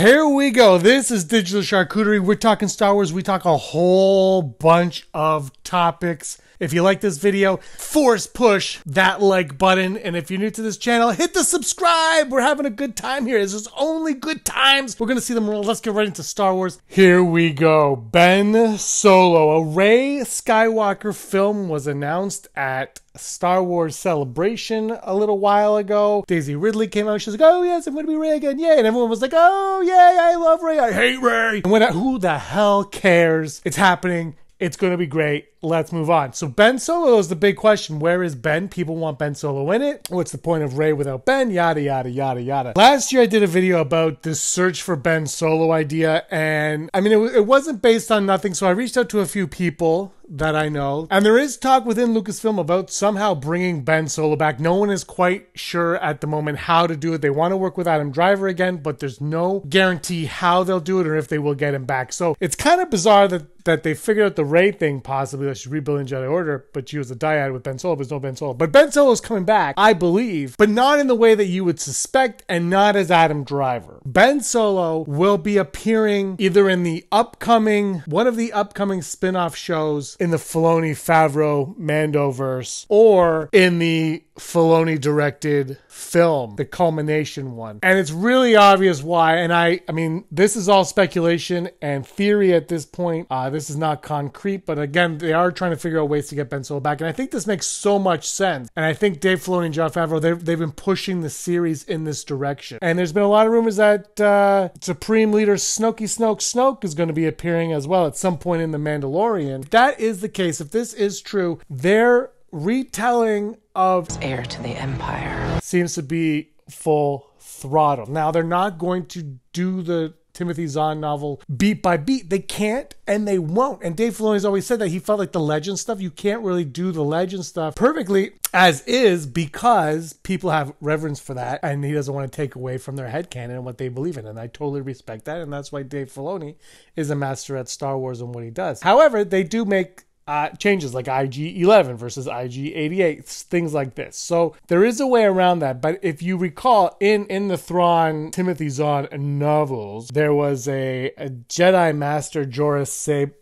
Here we go. This is Digital Charcuterie. We're talking Star Wars. We talk a whole bunch of topics. If you like this video, force push that like button. And if you're new to this channel, hit the subscribe. We're having a good time here. This is only good times. We're going to see them roll. Let's get right into Star Wars. Here we go. Ben Solo. A Rey Skywalker film was announced at Star Wars Celebration a little while ago. Daisy Ridley came out. She's like, "Oh yes, I'm going to be Rey again, yay!" And everyone was like, "Oh yay, I love Rey. I hate Rey." And when I, who the hell cares? It's happening. It's going to be great. Let's move on. So Ben Solo is the big question. Where is Ben? People want Ben Solo in it. What's the point of Rey without Ben? Yada yada yada yada. Last year I did a video about this search for Ben Solo idea, and I mean it, it wasn't based on nothing. So I reached out to a few people that I know. And there is talk within Lucasfilm about somehow bringing Ben Solo back. No one is quite sure at the moment how to do it. They want to work with Adam Driver again, but there's no guarantee how they'll do it or if they will get him back. So it's kind of bizarre that that they figured out the Rey thing possibly that she's rebuilding Jedi Order, but she was a dyad with Ben Solo, there's no Ben Solo. But Ben Solo is coming back, I believe, but not in the way that you would suspect and not as Adam Driver. Ben Solo will be appearing either in the upcoming, one of the upcoming spin off shows in the Filoni Favreau Mandoverse or in the Filoni directed film, the culmination one. And it's really obvious why. And I, I mean, this is all speculation and theory at this point. Uh, this is not concrete, but again, they are trying to figure out ways to get Ben Solo back. And I think this makes so much sense. And I think Dave Filoni and Jon Favreau, they've, they've been pushing the series in this direction. And there's been a lot of rumors that uh, Supreme Leader Snokey Snoke Snoke is going to be appearing as well at some point in The Mandalorian. If that is the case, if this is true, their retelling of heir to the empire seems to be full throttle. Now they're not going to do the Timothy Zahn novel beat by beat. They can't and they won't. And Dave Filoni's always said that he felt like the legend stuff, you can't really do the legend stuff perfectly as is because people have reverence for that and he doesn't want to take away from their headcanon and what they believe in. And I totally respect that. And that's why Dave Filoni is a master at Star Wars and what he does. However, they do make uh, changes like IG 11 versus IG 88, things like this. So there is a way around that. But if you recall, in in the Thrawn Timothy Zahn novels, there was a, a Jedi Master Joruus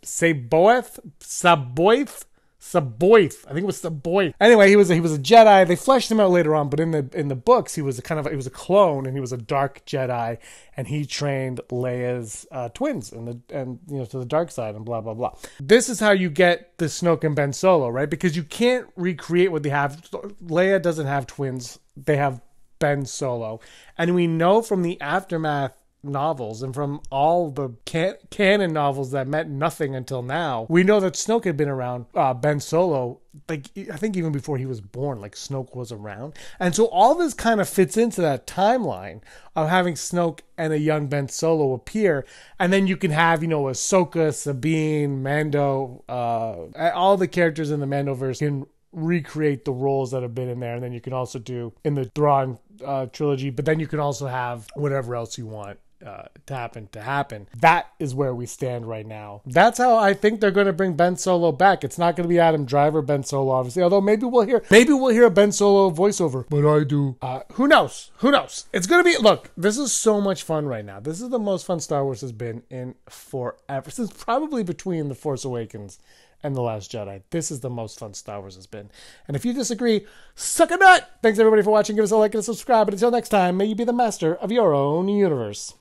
C'baoth, C'baoth, C'baoth. I think it was C'baoth. Anyway, he was a, he was a Jedi. They fleshed him out later on, but in the in the books, he was a kind of he was a clone, and he was a dark Jedi, and he trained Leia's uh, twins and the and you know to the dark side and blah blah blah. This is how you get the Snoke and Ben Solo, right? Because you can't recreate what they have. Leia doesn't have twins; they have Ben Solo, and we know from the aftermath novels and from all the can- canon novels that meant nothing until now, we know that Snoke had been around. Uh, ben Solo, like I think even before he was born, like Snoke was around, and so all this kind of fits into that timeline of having Snoke and a young Ben Solo appear, and then you can have you know Ahsoka, Sabine, Mando, uh, all the characters in the Mandoverse can recreate the roles that have been in there, and then you can also do in the Thrawn uh, trilogy, but then you can also have whatever else you want uh, to happen to happen. That is where we stand right now. That's how I think they're going to bring Ben Solo back. It's not going to be Adam Driver, Ben Solo, obviously. Although maybe we'll hear maybe we'll hear a Ben Solo voiceover. But I do. Uh, who knows? Who knows? It's going to be. Look, this is so much fun right now. This is the most fun Star Wars has been in forever since probably between the Force Awakens and The Last Jedi. This is the most fun Star Wars has been. And if you disagree, suck a nut! Thanks everybody for watching. Give us a like and a subscribe. And until next time, may you be the master of your own universe.